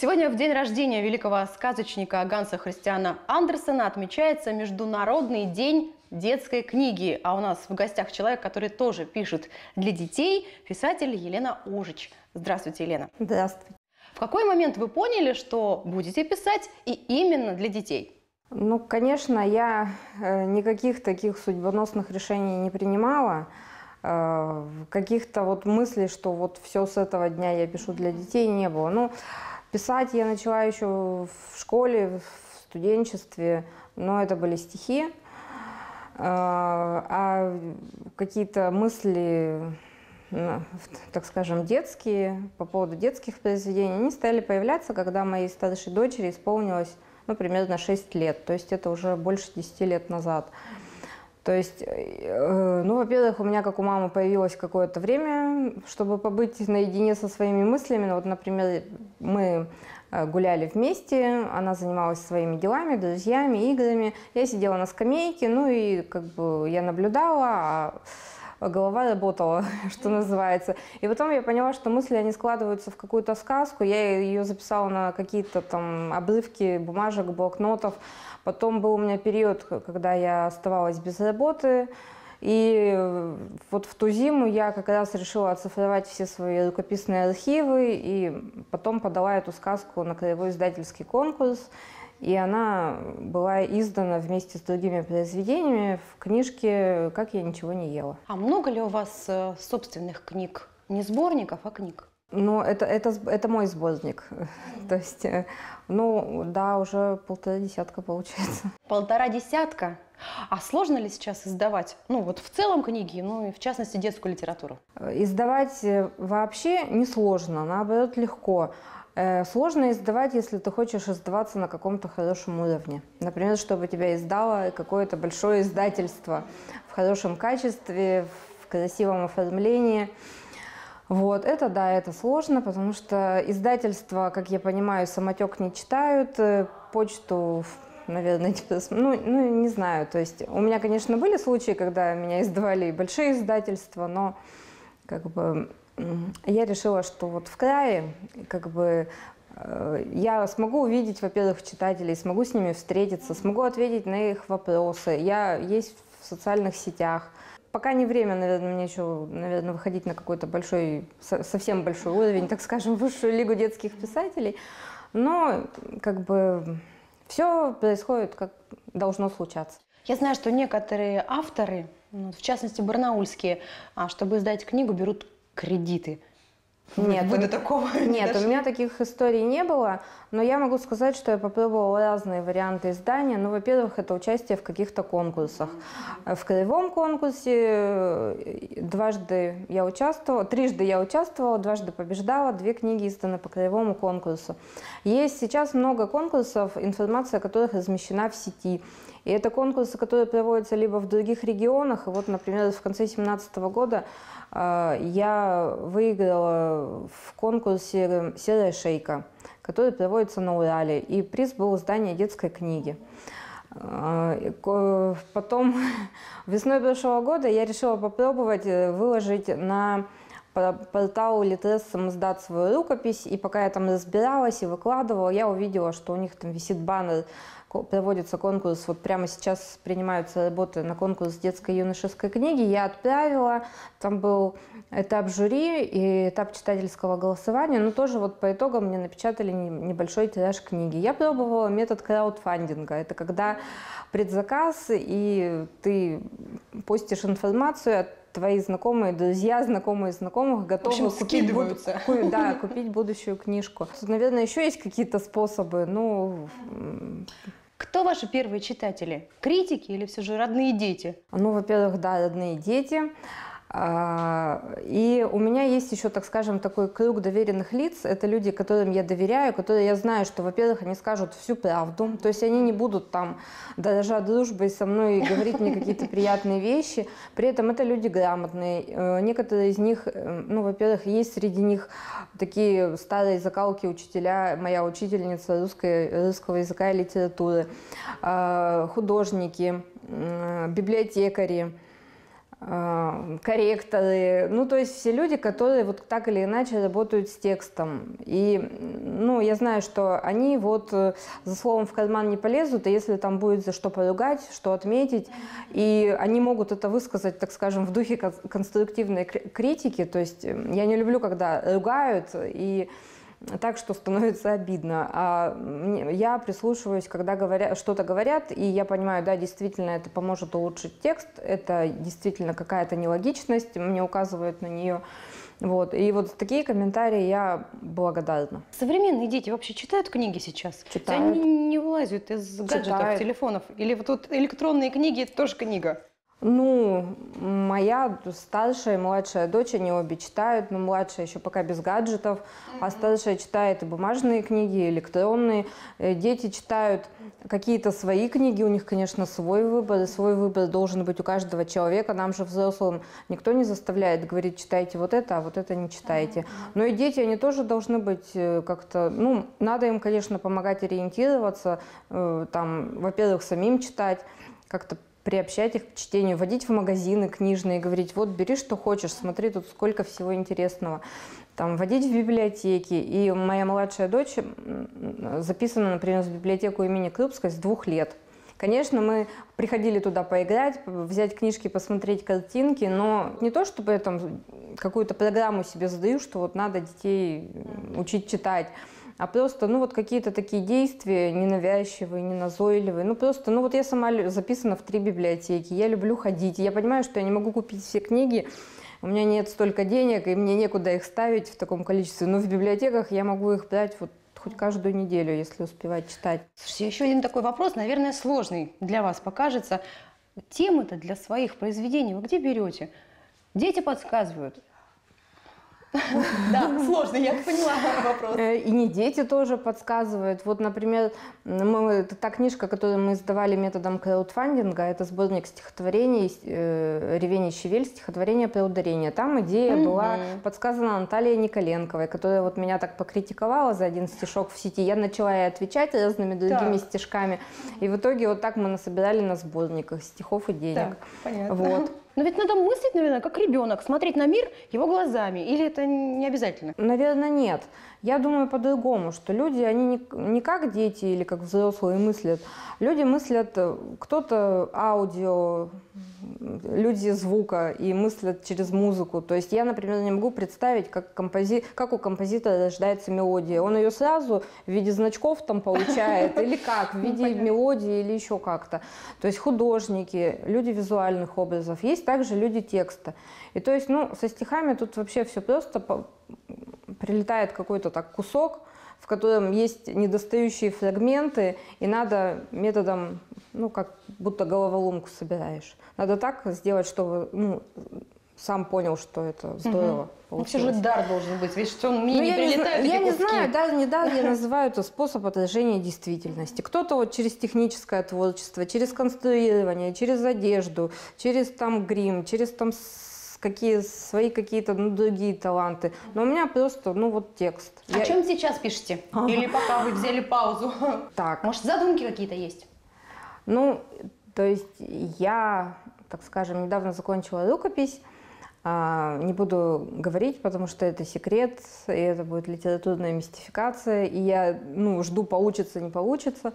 Сегодня в день рождения великого сказочника Ганса Христиана Андерсена отмечается Международный день детской книги. А у нас в гостях человек, который тоже пишет для детей, писатель Елена Ужич. Здравствуйте, Елена. Здравствуйте. В какой момент вы поняли, что будете писать и именно для детей? Ну, конечно, я э, никаких таких судьбоносных решений не принимала. Э, каких-то вот мыслей, что вот все с этого дня я пишу для детей, не было. Ну, Писать я начала еще в школе, в студенчестве, но это были стихи. А, а какие-то мысли, так скажем, детские, по поводу детских произведений, они стали появляться, когда моей старшей дочери исполнилось ну, примерно 6 лет. То есть это уже больше 10 лет назад. То есть, э, ну, во-первых, у меня, как у мамы, появилось какое-то время, чтобы побыть наедине со своими мыслями. Ну, вот, например, мы э, гуляли вместе, она занималась своими делами, друзьями, играми. Я сидела на скамейке, ну и как бы я наблюдала, а голова работала, что называется. И потом я поняла, что мысли, они складываются в какую-то сказку. Я ее записала на какие-то там обрывки бумажек, блокнотов. Потом был у меня период, когда я оставалась без работы. И вот в ту зиму я как раз решила оцифровать все свои рукописные архивы и потом подала эту сказку на краевой издательский конкурс. И она была издана вместе с другими произведениями в книжке «Как я ничего не ела». А много ли у вас э, собственных книг? Не сборников, а книг? Ну, это, это, это мой сборник. То есть, э, ну, да, уже полтора десятка получается. Полтора десятка? А сложно ли сейчас издавать, ну, вот в целом книги, ну, и в частности детскую литературу? Издавать э, вообще не сложно, наоборот, легко. Э, сложно издавать, если ты хочешь издаваться на каком-то хорошем уровне. Например, чтобы тебя издало какое-то большое издательство в хорошем качестве, в красивом оформлении – вот, это да, это сложно, потому что издательства, как я понимаю, самотек не читают, э, почту, наверное, ну, ну, не знаю, то есть у меня, конечно, были случаи, когда меня издавали большие издательства, но как бы я решила, что вот в крае, как бы э, я смогу увидеть, во-первых, читателей, смогу с ними встретиться, смогу ответить на их вопросы. Я есть в социальных сетях, Пока не время, наверное, мне еще, наверное, выходить на какой-то большой, совсем большой уровень, так скажем, высшую лигу детских писателей. Но как бы все происходит, как должно случаться. Я знаю, что некоторые авторы, ну, в частности барнаульские, а, чтобы издать книгу, берут кредиты. Нет, вы до такого Нет, у меня таких историй не было, но я могу сказать, что я попробовала разные варианты издания. Ну, во-первых, это участие в каких-то конкурсах. В краевом конкурсе э, дважды я участвовала, трижды я участвовала, дважды побеждала, две книги изданы по краевому конкурсу. Есть сейчас много конкурсов, информация о которых размещена в сети. И это конкурсы, которые проводятся либо в других регионах. И вот, например, в конце 2017 года э, я выиграла в конкурсе «Серая шейка», который проводится на Урале. И приз был издание детской книги. Э, потом весной прошлого года я решила попробовать э, выложить на портал Литрес самоздат свою рукопись, и пока я там разбиралась и выкладывала, я увидела, что у них там висит баннер, проводится конкурс, вот прямо сейчас принимаются работы на конкурс детской и юношеской книги, я отправила, там был этап жюри и этап читательского голосования, но тоже вот по итогам мне напечатали небольшой тираж книги. Я пробовала метод краудфандинга, это когда предзаказ, и ты постишь информацию от твои знакомые, друзья, знакомые знакомых готовы общем, купить, буд... да, купить будущую книжку. Тут, наверное, еще есть какие-то способы, ну... Кто ваши первые читатели? Критики или все же родные дети? Ну, во-первых, да, родные дети. А, и у меня есть еще, так скажем, такой круг доверенных лиц. Это люди, которым я доверяю, которые я знаю, что, во-первых, они скажут всю правду. То есть они не будут там, дорожа дружбой со мной, говорить мне какие-то приятные вещи. При этом это люди грамотные. Э, некоторые из них, э, ну, во-первых, есть среди них такие старые закалки учителя, моя учительница русской, русского языка и литературы, а, художники, библиотекари, э, корректоры, ну, то есть все люди, которые вот так или иначе работают с текстом. И, ну, я знаю, что они вот э, за словом в карман не полезут, и если там будет за что поругать, что отметить, и они могут это высказать, так скажем, в духе конструктивной критики, то есть я не люблю, когда ругают, и так, что становится обидно. А я прислушиваюсь, когда говорят, что-то говорят, и я понимаю, да, действительно, это поможет улучшить текст, это действительно какая-то нелогичность, мне указывают на нее. Вот. И вот такие комментарии я благодарна. Современные дети вообще читают книги сейчас? Читают. Они не вылазят из гаджетов, читают. телефонов? Или вот тут электронные книги – это тоже книга? Ну, моя старшая и младшая дочь, они обе читают, но младшая еще пока без гаджетов, mm-hmm. а старшая читает и бумажные книги, и электронные. Э, дети читают какие-то свои книги, у них, конечно, свой выбор, и свой выбор должен быть у каждого человека. Нам же взрослым никто не заставляет говорить, читайте вот это, а вот это не читайте. Mm-hmm. Но и дети, они тоже должны быть э, как-то, ну, надо им, конечно, помогать ориентироваться, э, там, во-первых, самим читать, как-то приобщать их к чтению, водить в магазины книжные, говорить, вот бери, что хочешь, смотри, тут сколько всего интересного. Там, водить в библиотеки. И моя младшая дочь записана, например, в библиотеку имени Крупской с двух лет. Конечно, мы приходили туда поиграть, взять книжки, посмотреть картинки, но не то, чтобы я там какую-то программу себе задаю, что вот надо детей учить читать, а просто, ну, вот какие-то такие действия ненавязчивые, неназойливые. Ну, просто, ну, вот я сама записана в три библиотеки, я люблю ходить. Я понимаю, что я не могу купить все книги, у меня нет столько денег, и мне некуда их ставить в таком количестве. Но в библиотеках я могу их брать вот хоть каждую неделю, если успевать читать. Слушайте, еще один такой вопрос, наверное, сложный для вас покажется. Темы-то для своих произведений вы где берете? Дети подсказывают, Да, сложно, я поняла вопрос. Э, и не дети тоже подсказывают. Вот, например, мы, это та книжка, которую мы издавали методом краудфандинга, это сборник стихотворений э, «Ревение Щевель», стихотворение про ударение. Там идея угу. была подсказана Натальей Николенковой, которая вот меня так покритиковала за один стишок в сети. Я начала ей отвечать разными другими так. стишками. И в итоге вот так мы насобирали на сборниках стихов и денег. Так, понятно. Вот. Но ведь надо мыслить, наверное, как ребенок, смотреть на мир его глазами. Или это не обязательно? Наверное, нет. Я думаю по-другому, что люди, они не, не как дети или как взрослые мыслят. Люди мыслят, э, кто-то аудио, люди звука и мыслят через музыку. То есть я, например, не могу представить, как, компози... как у композитора рождается мелодия. Он ее сразу в виде значков там получает, или как, в ну, виде мелодии или еще как-то. То есть художники, люди визуальных образов. Есть также люди текста. И то есть, ну, со стихами тут вообще все просто прилетает какой-то так кусок, в котором есть недостающие фрагменты, и надо методом, ну, как будто головоломку собираешь. Надо так сделать, чтобы, ну, сам понял, что это здорово. Угу. Ну, все же дар должен быть, ведь что он мне ну, не прилетает Я не знаю, дар, не дар, я называю это способ отражения действительности. Кто-то вот через техническое творчество, через конструирование, через одежду, через там грим, через там какие свои какие-то ну, другие таланты. Но у меня просто, ну вот текст. О Я... чем сейчас пишете? Или пока вы взяли паузу? Так. Может, задумки какие-то есть? Ну, то есть я, так скажем, недавно закончила рукопись. А, не буду говорить, потому что это секрет, и это будет литературная мистификация, и я ну, жду, получится, не получится.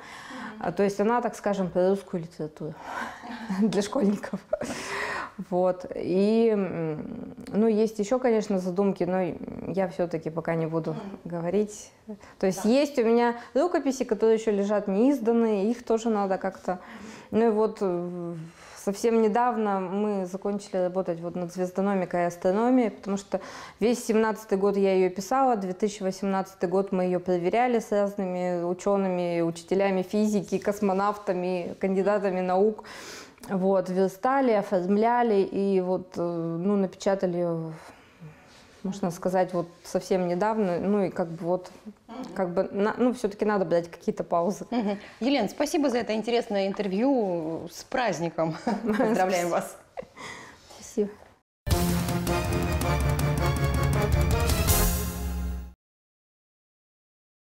Mm-hmm. То есть она, так скажем, про русскую литературу для школьников. Вот. И, ну, есть еще, конечно, задумки, но я все-таки пока не буду говорить. То есть да. есть у меня рукописи, которые еще лежат неизданные, их тоже надо как-то... Ну и вот э, совсем недавно мы закончили работать вот над звездономикой и астрономией, потому что весь 17 год я ее писала, 2018 год мы ее проверяли с разными учеными, учителями физики, космонавтами, кандидатами наук. Вот, верстали, оформляли и вот, э, ну, напечатали можно сказать, вот совсем недавно. Ну и как бы вот, как бы, на, ну, все-таки надо брать какие-то паузы. Елена, спасибо за это интересное интервью. С праздником. Поздравляем вас.